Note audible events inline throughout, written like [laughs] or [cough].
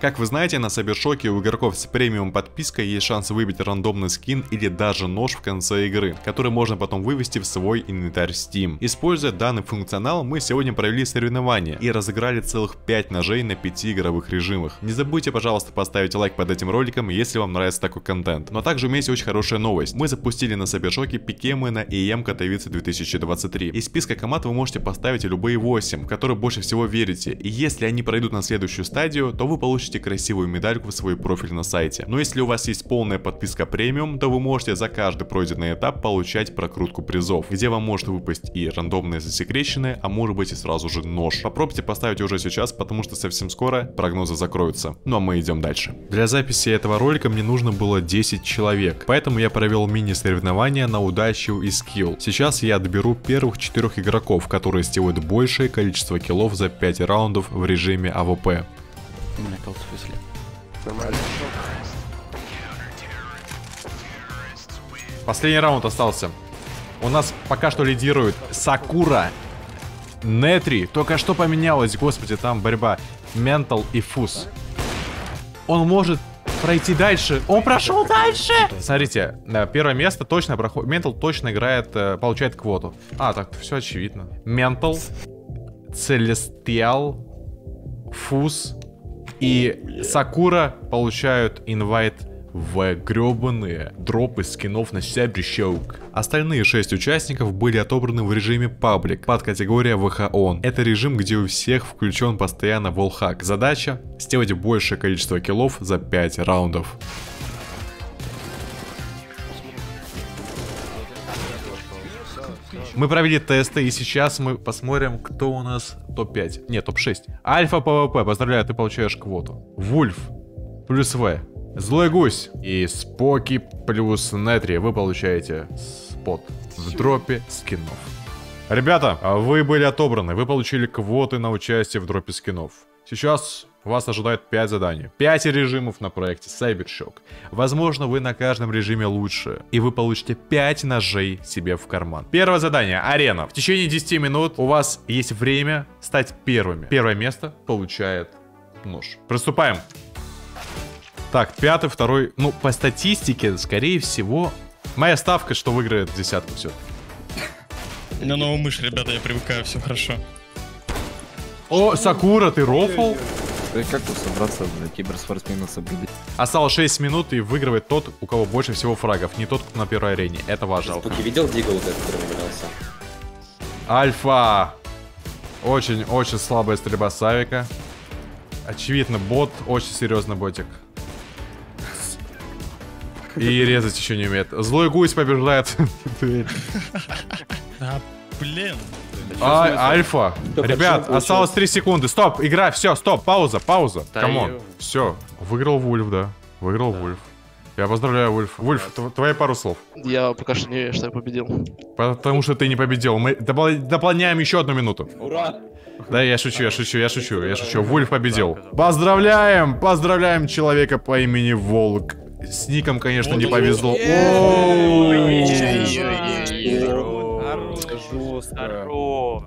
Как вы знаете, на Сабершоке у игроков с премиум подпиской есть шанс выбить рандомный скин или даже нож в конце игры, который можно потом вывести в свой инвентарь Steam. Используя данный функционал, мы сегодня провели соревнования и разыграли целых 5 ножей на 5 игровых режимах. Не забудьте, пожалуйста, поставить лайк под этим роликом, если вам нравится такой контент. Но также у меня есть очень хорошая новость. Мы запустили на Сабершоке пикемы на EM Катовице 2023. Из списка команд вы можете поставить любые 8, в которые больше всего верите. И если они пройдут на следующую стадию, то вы получите получите красивую медальку в свой профиль на сайте. Но если у вас есть полная подписка премиум, то вы можете за каждый пройденный этап получать прокрутку призов, где вам может выпасть и рандомные засекреченные, а может быть и сразу же нож. Попробуйте поставить уже сейчас, потому что совсем скоро прогнозы закроются. Ну а мы идем дальше. Для записи этого ролика мне нужно было 10 человек, поэтому я провел мини-соревнования на удачу и скилл. Сейчас я отберу первых 4 игроков, которые сделают большее количество киллов за 5 раундов в режиме AWP. Именно кол-во, в смысле. Нормально. Последний раунд остался. У нас пока что лидирует Сакура. Нетри. Только что поменялось, господи, там борьба. Ментал и Фус. Он может пройти дальше. Он прошел дальше! Смотрите, э, первое место точно проходит. Ментал точно играет, э, получает квоту. А, так, все очевидно. Ментал, Целестиал, Фус и Сакура получают инвайт в гребаные дропы скинов на Сябрищоук. Остальные 6 участников были отобраны в режиме паблик под категория ВХОН. Это режим, где у всех включен постоянно волхак. Задача сделать большее количество киллов за 5 раундов. Мы провели тесты, и сейчас мы посмотрим, кто у нас топ-5. Нет, топ-6. Альфа ПВП, поздравляю, ты получаешь квоту. Вульф плюс В. Злой гусь и Споки плюс Нетри. Вы получаете спот в дропе скинов. Ребята, вы были отобраны, вы получили квоты на участие в дропе скинов. Сейчас вас ожидает 5 заданий. 5 режимов на проекте Cybershock. Возможно, вы на каждом режиме лучше. И вы получите 5 ножей себе в карман. Первое задание. Арена. В течение 10 минут у вас есть время стать первыми. Первое место получает нож. Приступаем. Так, пятый, второй. Ну, по статистике, скорее всего, моя ставка, что выиграет десятку все. На новую мышь, ребята, я привыкаю, все хорошо. О, Сакура, ты рофл? Как тут собраться для киберспортсмена соблюдать? Осталось 6 минут и выигрывает тот, у кого больше всего фрагов. Не тот, кто на первой арене. Это важно. Спуки видел Дигл, вот этот, который поменялся? Альфа. Очень-очень слабая стрельба с авика. Очевидно, бот. Очень серьезный ботик. И резать еще не умеет. Злой гусь побеждает [laughs] блин. А, альфа. Ребят, осталось 3 секунды. Стоп, игра, все, стоп, пауза, пауза. Да come on. Все, выиграл Вульф, да. Выиграл Вульф. Я поздравляю, Вульф. Вульф, тв- твои пару слов. Я пока что не верю, что я победил. Потому что ты не победил. Мы допол- дополняем еще одну минуту. Ура! Да, я шучу, я шучу, я шучу, я шучу. Вульф победил. Поздравляем! Поздравляем человека по имени Волк. С ником, конечно, не повезло. Оу.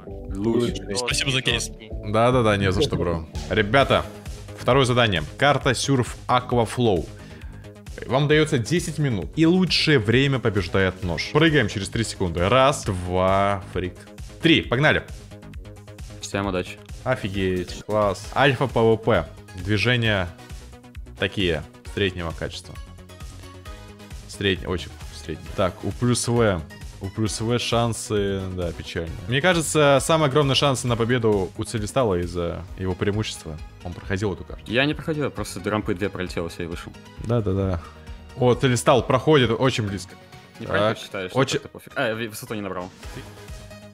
Спасибо за кейс. Да-да-да, не за что, бро. Ребята, второе задание. Карта Surf Aqua Flow. Вам дается 10 минут. И лучшее время побеждает нож. Прыгаем через 3 секунды. Раз, два, фрик. Три, погнали. Всем удачи. Офигеть, класс. Альфа ПВП. Движения такие, среднего качества. Средний, очень средний. Так, у плюс В. У плюс В шансы, да, печально. Мне кажется, самый огромный шанс на победу у Целестала из-за его преимущества. Он проходил эту карту. Я не проходил, я просто до рампы 2 пролетел, все и вышел. Да-да-да. О, Целестал проходит очень близко. Не Так, пройдешь, считаешь, очень- пофиг. А, высоту не набрал.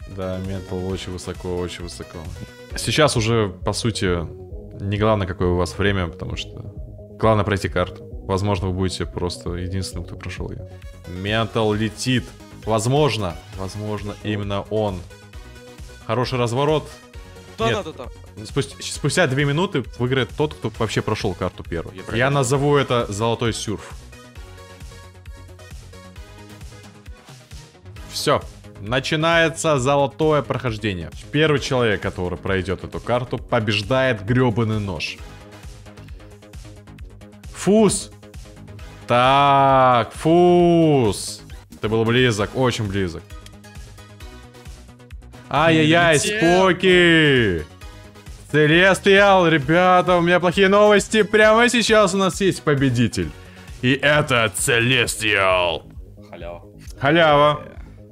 Да, ментал очень высоко, очень высоко. Сейчас уже, по сути, не главное, какое у вас время, потому что главное пройти карту. Возможно, вы будете просто единственным, кто прошел ее. Ментал летит. Возможно, возможно, именно он. Хороший разворот. Да, Нет. да, да, да. Спустя, спустя две минуты выиграет тот, кто вообще прошел карту первый. Я Я, назову это золотой сюрф. Все. Начинается золотое прохождение. Первый человек, который пройдет эту карту, побеждает гребаный нож. Фус! Так, Фус! Ты был близок, очень близок. Ай-яй-яй. Споки! Целестиал, ребята, у меня плохие новости. Прямо сейчас у нас есть победитель. И это Целестиал. Халява. Халява.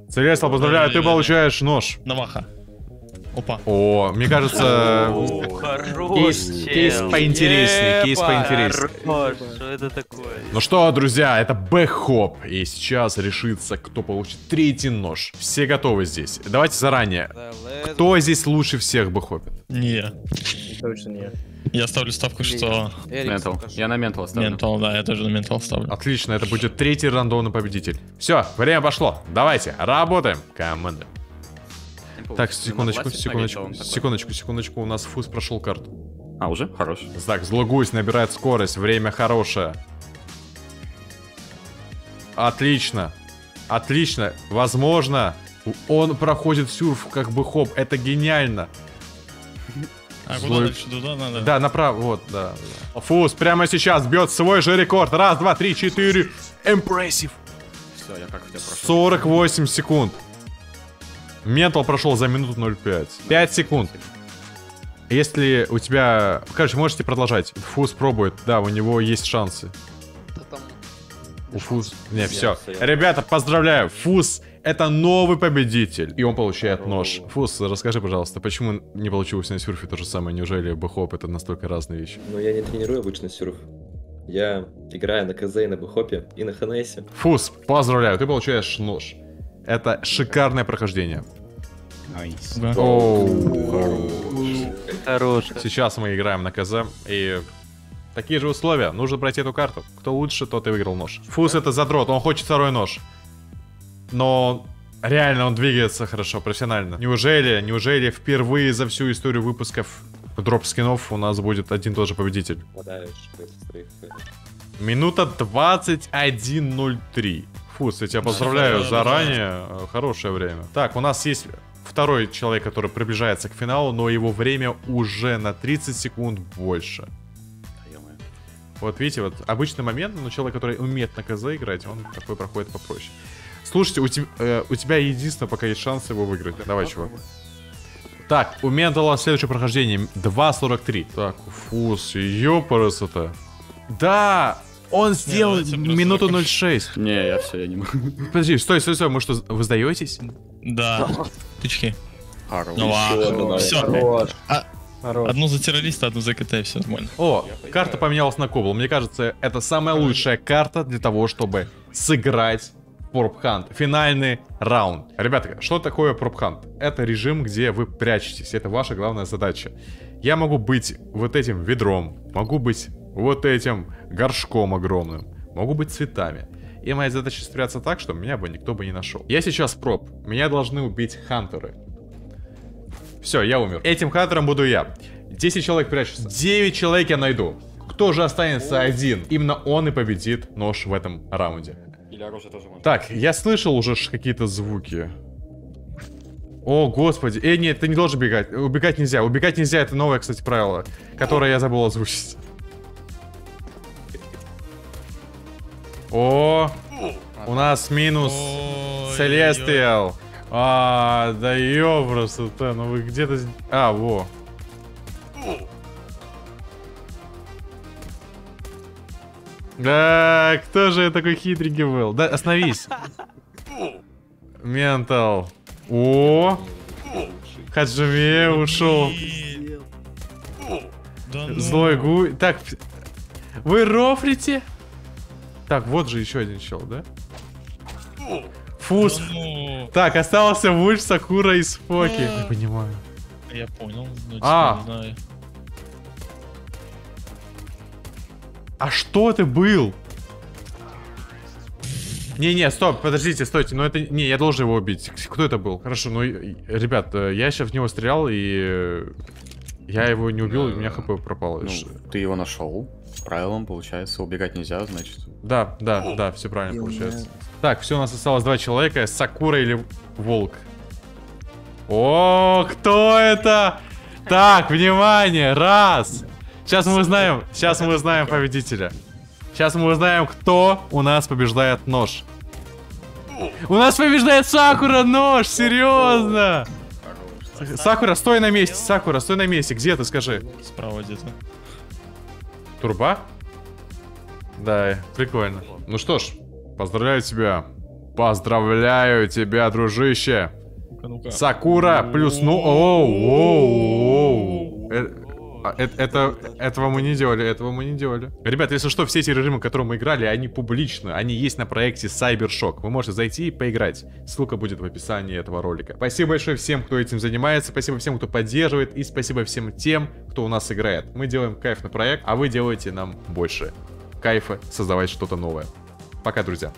Целестиал, поздравляю, ты получаешь нож. Наваха. Опа. О, мне кажется, кейс, кейс поинтереснее, кейс поинтереснее. Ну что, друзья, это бэкхоп. И сейчас решится, кто получит третий нож. Все готовы здесь. Давайте заранее. Кто здесь лучше всех бэкхопит? Не. Точно не. Я ставлю ставку, что Ментал. Я на ментал ставлю. ментал, да, я тоже на ментал ставлю. Отлично, это будет третий рандомный победитель. Все, время пошло. Давайте, работаем. Команда. Так, секундочку, секундочку, секундочку, секундочку. У нас фуз прошел карту. А, уже? Хорош. Так, злогусь набирает скорость, время хорошее. Отлично. Отлично. Возможно, он проходит сюрф как бы хоп. Это гениально. А Злой- куда дальше? Туда надо? Да, направо, вот, да. Фуз прямо сейчас бьет свой же рекорд. Раз, два, три, четыре. Импрессив. Все, я как у тебя прошел. 48 секунд. Ментал прошел за минуту 0,5. 5 секунд. Если у тебя... Короче, можете продолжать. Фуз пробует. Да, у него есть шансы. Фуз... Не, все. Ребята, поздравляю. Фуз — это новый победитель. И он получает нож. Фуз, расскажи, пожалуйста, почему не получилось на сюрфе то же самое? Неужели бэхоп — это настолько разные вещи? Но я не тренирую обычно сюрф. Я играю на КЗ и на Бэхопе, и на ХНСе. Фуз, поздравляю, ты получаешь нож. Это шикарное прохождение. Nice. Да. Оу. Хорош. Сейчас мы играем на KZ, и такие же условия. Нужно пройти эту карту. Кто лучше, тот и выиграл нож. Фуз это задрот, он хочет второй нож. Но реально он двигается хорошо, профессионально. Неужели, неужели впервые за всю историю выпусков дроп скинов у нас будет один и тот же победитель? Минута 21.03. Фуз, я тебя поздравляю заранее. Э, Хорошее время. Так, у нас есть второй человек, который приближается к финалу, но его время уже на 30 секунд больше. Вот видите, вот обычный момент, но человек, который умеет на КЗ играть, он такой проходит попроще. Слушайте, у, теб- э, у тебя единственное пока есть шанс его выиграть. Давай, чувак. Так, у Ментала следующее прохождение 2.43. Так, фус, ёпарасота. Да, он сделал давайте просто минуту закончим. 06. Не, я все, я не могу. Подожди, стой, стой, стой, мы что, вы сдаетесь? Да. Тычки. Ну ладно. Все. А- Хорош. Одну за террориста, одну за КТ, все нормально. О, карта поменялась на Кобл. Мне кажется, это самая лучшая карта для того, чтобы сыграть Пропхант. Финальный раунд. Ребята, что такое Пропхант? Это режим, где вы прячетесь. Это ваша главная задача. Я могу быть вот этим ведром, могу быть вот этим горшком огромным, могу быть цветами. И моя задача спрятаться так, чтобы меня бы никто бы не нашел. Я сейчас проп. Меня должны убить хантеры. Все, я умер. Этим хантером буду я. 10 человек прячутся. 9 человек я найду. Кто же останется один? Именно он и победит нож в этом раунде. Или оружие тоже можно. Так, я слышал уже какие-то звуки. О, господи. Э, нет, ты не должен бегать. Убегать нельзя. Убегать нельзя, это новое, кстати, правило, которое я забыл озвучить. О, у нас минус Ой-ой-ой. А, да ёбрасота, ну вы где-то... А, во. Да, кто же такой хитренький был? Да, остановись. Ментал. О, Хаджиме ушел. Ну. Злой гу... Так, вы рофлите? Так, вот же еще один чел, да? Фус. Да ну. Так, остался Вульф, Сакура и Споки. А. Не понимаю. Я понял, но А. теперь не знаю. А что ты был? Не-не, стоп, подождите, стойте, ну это... Не, я должен его убить. Кто это был? Хорошо, ну, ребят, э, я сейчас в него стрелял, и... э, Я его не убил, и у меня хп пропало. Ну, ты его нашел. Правилам, получается, убегать нельзя, значит. Да, да, да, все правильно получается. Так, все, у нас осталось два человека, Сакура или Волк. О, кто это? Так, внимание, раз. Сейчас мы узнаем, сейчас мы узнаем победителя. Сейчас мы узнаем, кто у нас побеждает нож. У нас побеждает Сакура нож, серьезно! Сакура, стой на месте, Сакура, стой на месте. Где ты, скажи? Справа где-то. Турба? Да, прикольно. Ну что ж, поздравляю тебя. Поздравляю тебя, дружище. Ну-ка, ну-ка. Сакура плюс ну... Оу, оу, оу. А, э- Это, этого мы не делали, этого мы не делали. Ребят, если что, все эти режимы, которые мы играли, они публичны. Они есть на проекте Cybershock. Вы можете зайти и поиграть. Ссылка будет в описании этого ролика. Спасибо большое всем, кто этим занимается. Спасибо всем, кто поддерживает. И спасибо всем тем, кто у нас играет. Мы делаем кайф на проект, а вы делаете нам больше кайфа создавать что-то новое. Пока, друзья.